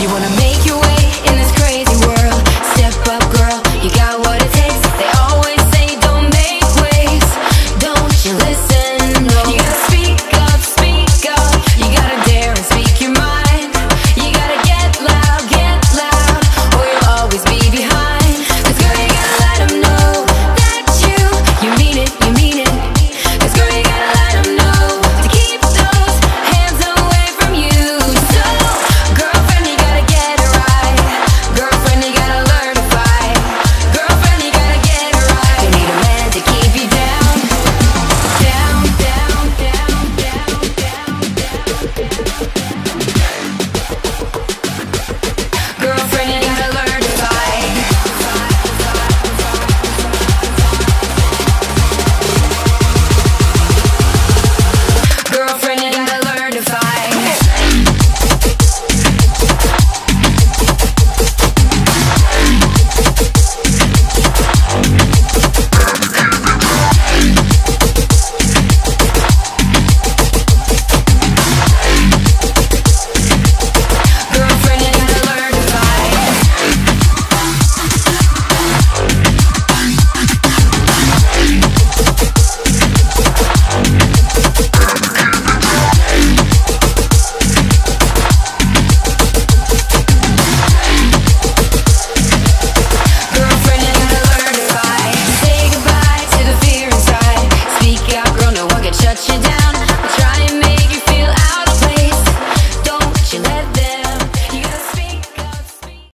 You wanna